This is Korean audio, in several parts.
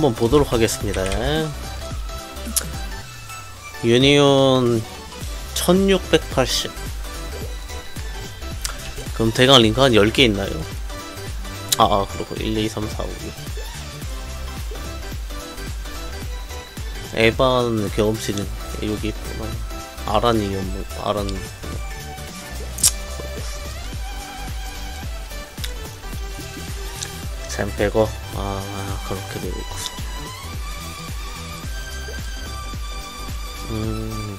한번 보도록 하겠습니다. 유니온 1680 그럼 대강 링크 한 10개 있나요? 아, 아 그렇고. 1, 2, 3, 4, 5, 6 에반 경험치는 여기 있구나. 아란이 연목 아란 샘 빼고. 아 그렇게 되고 음.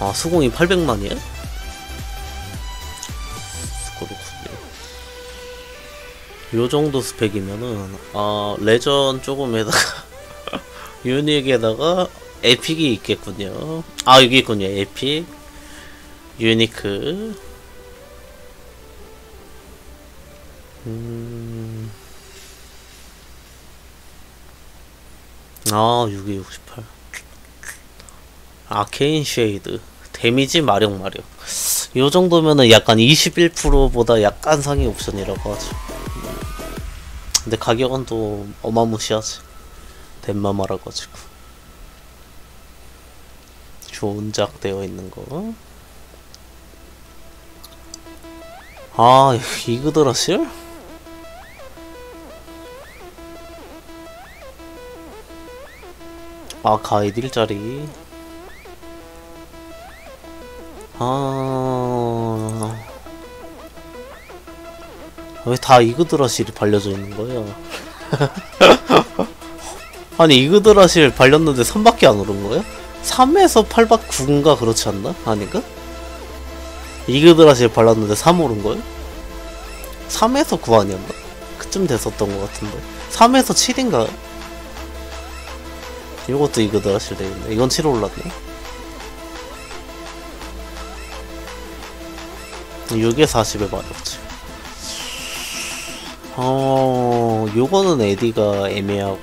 아 수공이 800만이야? 그렇군요 요 정도 스펙이면은 아 레전 조금에다가 유닉에다가 에픽이 있겠군요. 아 여기 있군요. 에픽 유니크. 음... 아 6268 아케인 쉐이드. 데미지 마력 마력. 요 정도면은 약간 21%보다 약간 상위 옵션이라고 하죠. 근데 가격은 또 어마무시하지. 뎀마마라 가지고 좋은 작 되어 있는 거. 아, 이그드라실? 아, 가이드 일자리. 아. 왜 다 이그드라실이 발려져 있는 거예요? 아니 이그드라실 발렸는데 3밖에 안 오른 거야? 3에서 8박 9인가 그렇지 않나? 아닌가? 이그드라실 발랐는데 3 오른 거야? 3에서 9 아니었나? 그쯤 됐었던 것 같은데 3에서 7인가? 이것도 이그드라실 되겠네 이건 7 올랐네. 6에 40에 맞았지. 어... 요거는 에디가 애매하고.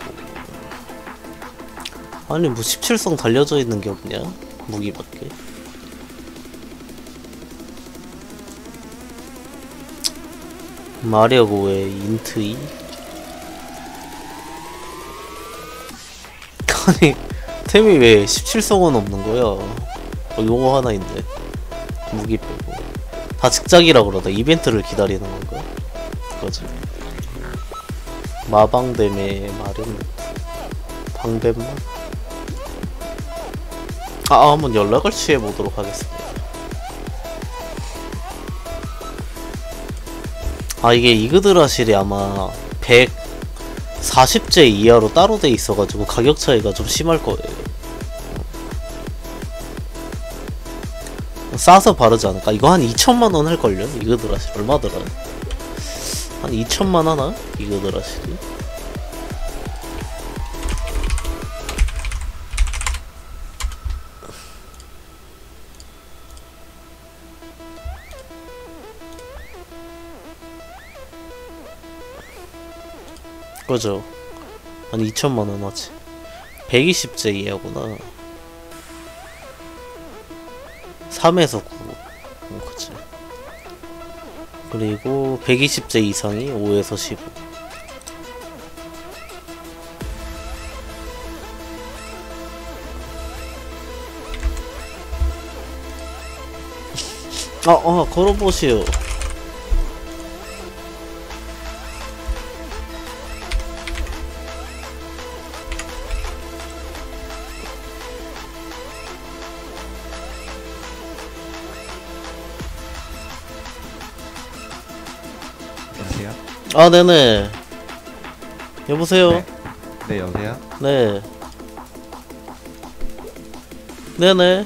아니 뭐 17성 달려져 있는 게 없냐? 무기밖에. 마려고의 인트 2 아니 템이 왜 17성은 없는 거야 어, 요거 하나 있네 무기 빼고. 다 직작이라 그러다 이벤트를 기다리는 건가 그거지. 마방댐의 마련. 방뱀마 아, 한번 연락을 취해 보도록 하겠습니다. 아, 이게 이그드라실이 아마 140제 이하로 따로 돼 있어가지고 가격 차이가 좀 심할 거예요. 싸서 바르지 않을까? 이거 한 2천만원 할걸요? 이그드라실 얼마더라? 한 2천만 하나? 이그드라실이? 그죠. 한 2천만원 하지 120제 이하구나. 3에서 9 어, 그치. 그리고 120제 이상이 5에서 15 아, 아, 걸어보시오. 아, 네네. 여보세요? 네. 네, 여보세요? 네. 네네.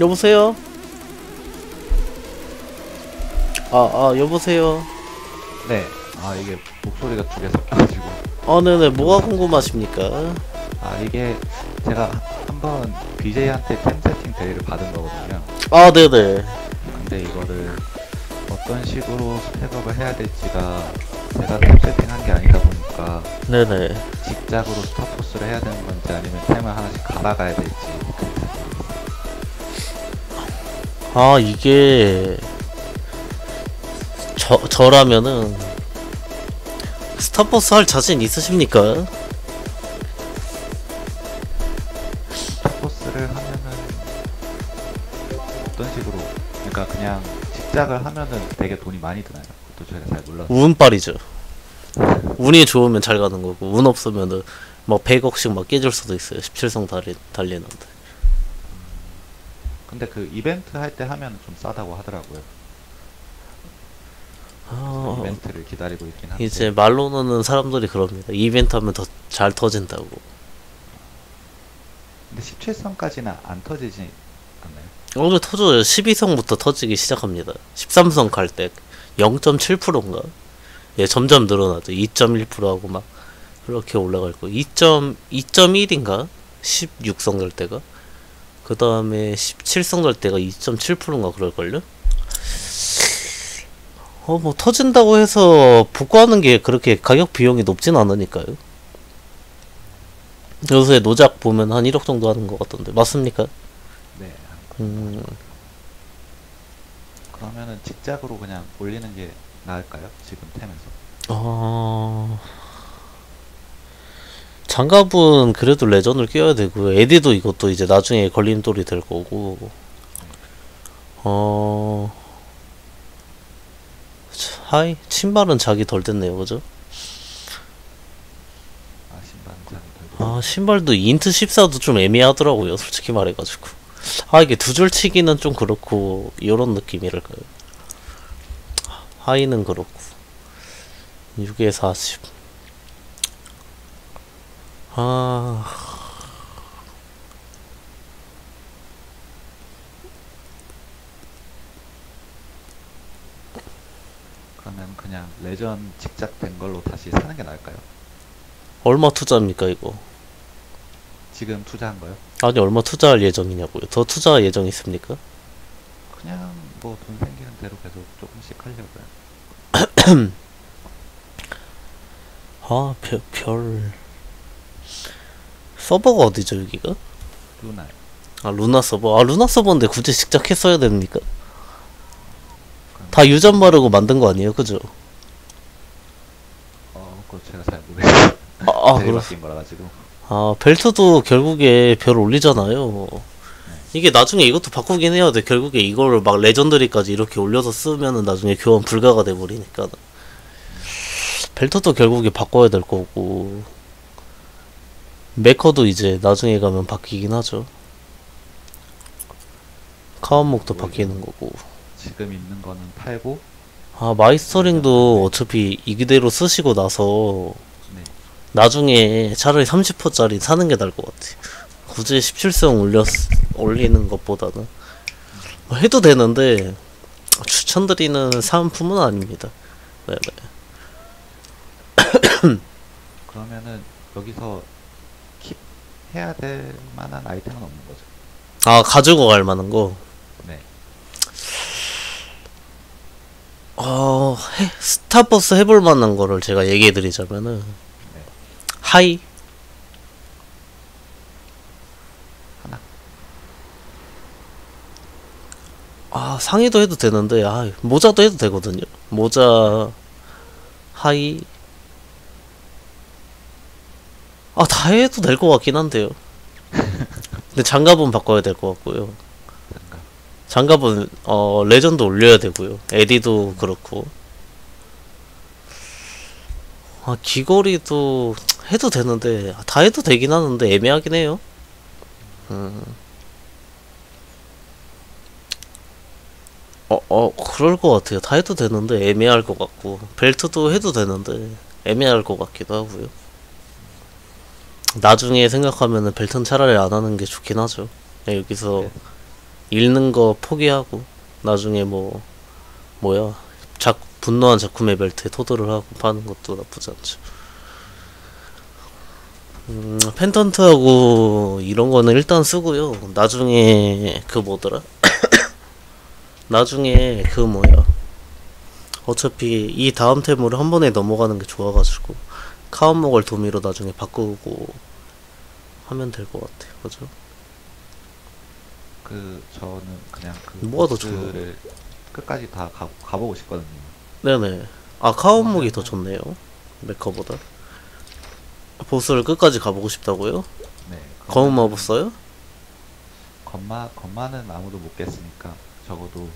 여보세요? 아, 아, 여보세요? 네. 아, 이게 목소리가 두 개 섞여가지고. 아, 네네. 뭐가 궁금하십니까? 아, 이게 제가 한번 BJ한테 템 세팅 대리를 받은 거거든요. 아, 네네. 근데 이거를 어떤 식으로 스펙업을 해야 될지가 제가 템 세팅한 게 아니다 보니까 네네. 직작으로 스타포스를 해야 되는 건지 아니면 템을 하나씩 갈아가야 될지. 아, 이게, 저, 저라면은, 스타버스 할 자신 있으십니까? 직작을 하면은 되게 돈이 많이 드나요? 그것도 제가 잘 몰라서 운빨이죠. 운이 좋으면 잘 가는 거고 운 없으면은 막 100억씩 막 깨질 수도 있어요. 17성 달리, 달리는데. 근데 그 이벤트 할 때 하면 좀 싸다고 하더라고요 아, 이벤트를 기다리고 있긴 한데 이제 말로는 사람들이 그럽니다. 이벤트 하면 더 잘 터진다고. 근데 17성까지는 안 터지지 않나요? 오늘 터져요. 12성부터 터지기 시작합니다. 13성 갈 때 0.7%인가? 예, 점점 늘어나죠. 2.1%하고 막 그렇게 올라갈 거. 2.2.1인가? 16성 갈 때가. 그 다음에 17성 갈 때가 2.7%인가 그럴걸요? 어, 뭐 터진다고 해서 복구하는 게 그렇게 가격 비용이 높진 않으니까요. 요새 노작 보면 한 1억 정도 하는 것 같던데 맞습니까? 네 음, 그러면은 직작으로 그냥 올리는 게 나을까요? 지금 템에서 어... 장갑은 그래도 레전을 끼워야 되고요. 에디도 이것도 이제 나중에 걸림돌이 될 거고. 어... 차- 하이? 신발은 자기 덜 됐네요, 그죠? 아 들고 아, 신발도 INT 14도 좀 애매하더라고요, 솔직히 말해가지고. 아, 이게 두 줄 치기는 좀 그렇고, 이런 느낌이랄까요. 하의는 그렇고. 6에 40. 아. 그러면 그냥 레전 직작된 걸로 다시 사는 게 나을까요? 얼마 투자입니까, 이거? 지금 투자한 거요? 아니, 얼마 투자할 예정이냐고요. 더 투자 예정 있습니까? 그냥 뭐 돈 생기는 대로 계속 조금씩 하려고요. 아, 별, 별. 서버가 어디죠, 여기가? 루나 아, 루나 서버. 아, 루나 서버인데 굳이 직작했어야 됩니까? 다 유전 바르고 만든 거 아니에요, 그죠? 어 그거 제가 잘 모르겠어요. 아, 아, 되게 그렇, 바뀐 거라 가지고 아, 벨트도 결국에 별 올리잖아요. 이게 나중에 이것도 바꾸긴 해야 돼. 결국에 이거를 막 레전드리까지 이렇게 올려서 쓰면은 나중에 교환 불가가 돼 버리니까. 벨트도 결국에 바꿔야 될 거고. 메커도 이제 나중에 가면 바뀌긴 하죠. 카운목도 바뀌는 거고. 지금 있는 거는 팔고 아, 마이스터링도 어차피 이 그대로 쓰시고 나서 네 나중에 차라리 30%짜리 사는 게 나을 것 같아. 굳이 17성 올렸, 올리는 것보다는. 뭐 해도 되는데, 추천드리는 사은품은 아닙니다. 네네. 그러면은 여기서 keep 해야 될 만한 아이템은 없는 거죠. 아, 가지고 갈 만한 거. 네. 어, 해, 스타포스 해볼 만한 거를 제가 얘기해 드리자면은, 네. 하의. 하나. 아, 상의도 해도 되는데, 아, 모자도 해도 되거든요. 모자, 하이. 아, 다 해도 될 것 같긴 한데요. 근데 장갑은 바꿔야 될 것 같고요. 장갑은, 어, 레전드 올려야 되고요. 에디도 그렇고. 아, 귀걸이도 해도 되는데, 아, 다 해도 되긴 하는데, 애매하긴 해요. 음. 어, 어, 그럴 것 같아요. 다 해도 되는데 애매할 것 같고 벨트도 해도 되는데 애매할 것 같기도 하고요. 나중에 생각하면은 벨트는 차라리 안 하는 게 좋긴 하죠. 그냥 여기서 네. 읽는 거 포기하고 나중에 뭐 뭐야 작 분노한 작품의 벨트에 토도를 하고 파는 것도 나쁘지 않죠. 음, 펜턴트하고 이런 거는 일단 쓰고요. 나중에 그 뭐더라? 나중에 그 뭐야 어차피 이 다음 템으로 한 번에 넘어가는 게 좋아가지고 카운목을 도미로 나중에 바꾸고 하면 될 것 같아요 그죠? 그 저는 그냥 그 뭐가 더 보스를 끝까지 다 가, 가보고 싶거든요. 네네 아 카운목이 더 좋네요 메커보다 보스를 끝까지 가보고 싶다고요? 네. 검은 마법 써요? 건마 건마는 아무도 못 깼으니까 적어도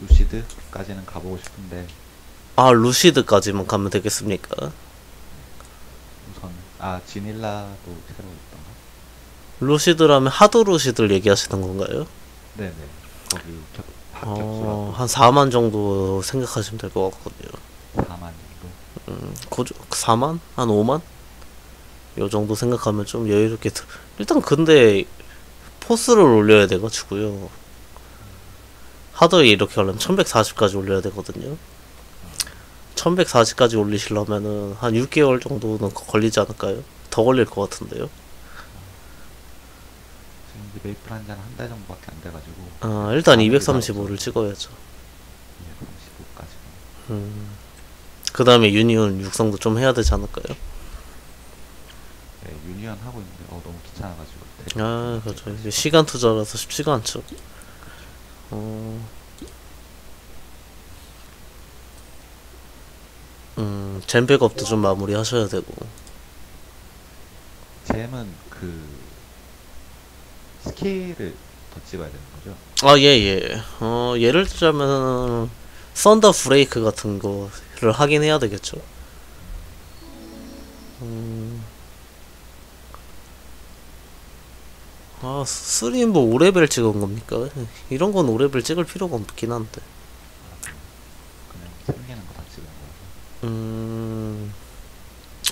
루시드까지는 가보고 싶은데 아 루시드까지만 가면 되겠습니까? 우선 아 지닐라도 새로 있던가? 루시드라면 하드 루시드를 얘기하시는 건가요? 네네. 거기 격, 어, 한 4만 정도 생각하시면 될 것 같거든요 4만 정도. 음, 고조, 4만? 한 5만? 요 정도 생각하면 좀 여유롭게 들- 일단 근데 포스를 올려야 돼가지고요 하드에 이렇게 하려면 1140까지 올려야 되거든요 1140까지 올리시려면은 한 6개월 정도는 거- 걸리지 않을까요? 더 걸릴 것 같은데요 지금 이제 메이플 한잔한달 정도밖에 안 돼가지고 아 일단 아무리 235를 찍어야죠 235까지. 음. 그 다음에 유니온 육성도 좀 해야 되지 않을까요? 하고 있는데 어 너무 귀찮아가지고. 아 그렇죠. 이제 시간 투자라서 쉽지가 않죠. 어... 음, 젬 백업도 좀 마무리 하셔야 되고. 젬은 그 스킬을 더 찍어야 되는 거죠? 아 예예. 어 예를 들자면 썬더 브레이크 같은 거를 하긴 해야 되겠죠. 음... 아 3인 뭐 5레벨 찍은 겁니까? 이런 건 5레벨 찍을 필요가 없긴 한데 그냥 생기는 거 다 찍은 거라서. 음,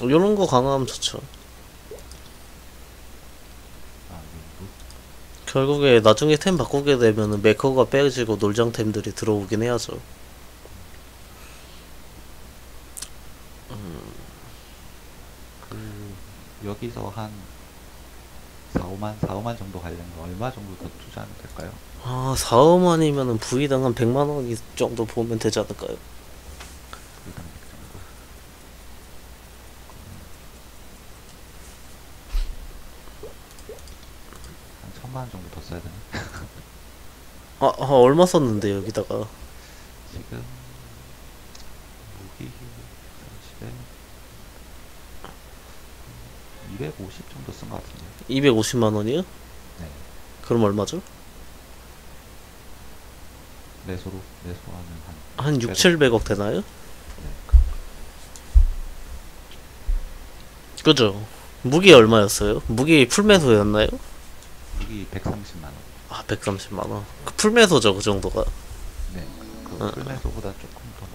요런 거 강화하면 좋죠. 아 결국에 나중에 템 바꾸게 되면은 메커가 빼지고 놀장템들이 들어오긴 해야죠. 그 여기서 한 4, 5만, 4, 5만 정도 가려면 얼마 정도 더 투자하면 될까요? 아, 4, 5만이면은 부위당 한 100만 원 정도 보면 되지 않을까요? 한 천만 원 정도 더 써야 되나? 아, 아 얼마 썼는데 여기다가 지금 무기 30에 250 정도 쓴 것 같은데. 250만 원이요? 네. 그럼 얼마죠? 내소로 내소하면 한한 6, 700억 되나요? 네. 그죠? 무기 얼마였어요? 무기 풀매소였나요? 무기 130만 원. 아, 130만 원. 그 풀매소죠, 그 정도가. 네. 그 어. 풀매소보다 조금 더.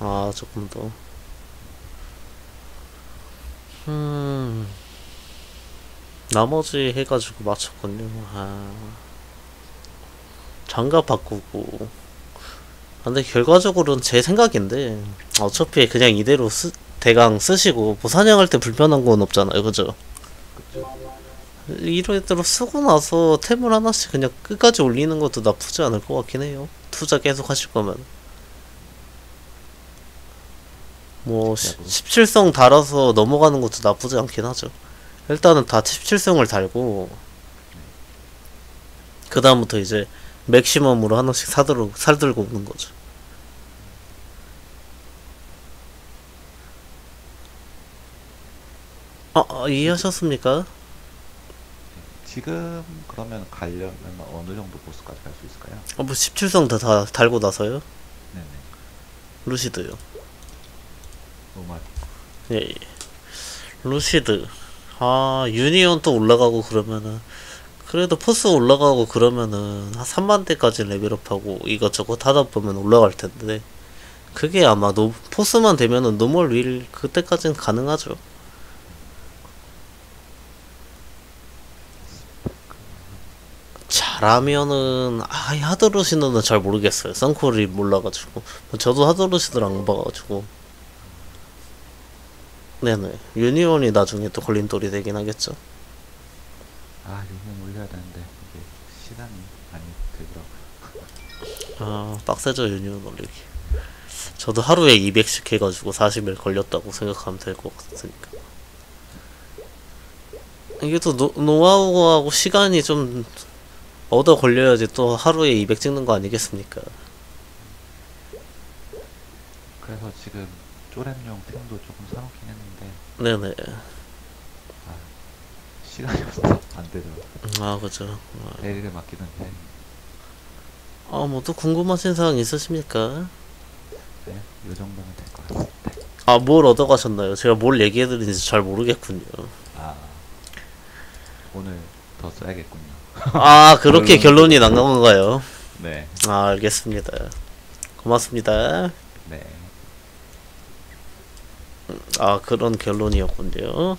아, 조금 더. 음. 나머지 해가지고 맞췄군요. 아. 장갑 바꾸고. 아, 근데 결과적으로는 제 생각인데, 어차피 그냥 이대로 쓰, 대강 쓰시고, 뭐 사냥할 때 불편한 건 없잖아요. 그죠? 이대로 쓰고 나서 템을 하나씩 그냥 끝까지 올리는 것도 나쁘지 않을 것 같긴 해요. 투자 계속 하실 거면. 뭐, 시- 야구. 17성 달아서 넘어가는 것도 나쁘지 않긴 하죠. 일단은 다 17성을 달고, 그 다음부터 이제 맥시멈으로 하나씩 사들고, 살들고 오는 거죠. 아, 아, 이해하셨습니까? 지금 그러면 가려면 어느 정도 보스까지 갈 수 있을까요? 어, 뭐 17성 다, 다 달고 나서요? 네네. 루시드요. 노말. 예, 예. 루시드. 아, 유니온 또 올라가고 그러면은, 그래서 포스 올라가고 그러면은, 한 3만대까지 레벨업하고 이것저것 하다 보면 올라갈 텐데, 그게 아마 노, 포스만 되면은 노멀 윌, 그때까지는 가능하죠. 잘하면은, 아, 이 하드루시드는 잘 모르겠어요. 썬콜이 몰라가지고. 저도 하드루시드를 안 봐가지고. 네네. 유니온이 나중에 또 걸림돌이 되긴 하겠죠. 아, 유니언 올려야 되는데 이게 시간이 많이 들더라고요. 아, 빡세죠, 유니온 올리기. 저도 하루에 200씩 해가지고 40일 걸렸다고 생각하면 될 것 같으니까. 이게 또 노, 노하우하고 시간이 좀 얻어 걸려야지 또 하루에 200 찍는 거 아니겠습니까? 그래서 지금 쪼랩용 템도 조금 사놓긴 했는데 네네. 시간이 없어서 안 되죠. 아, 그죠. 내일을 맡기던데 아, 뭐 또 궁금하신 사항 있으십니까? 네, 요 정도면 될 것 같습니다. 아, 뭘 얻어가셨나요? 제가 뭘 얘기해드리는지 잘 모르겠군요. 아 오늘 더 써야겠군요. 아, 그렇게 결론이 난 건가요? 네, 아, 알겠습니다. 고맙습니다. 네. 아, 그런 결론이었군요.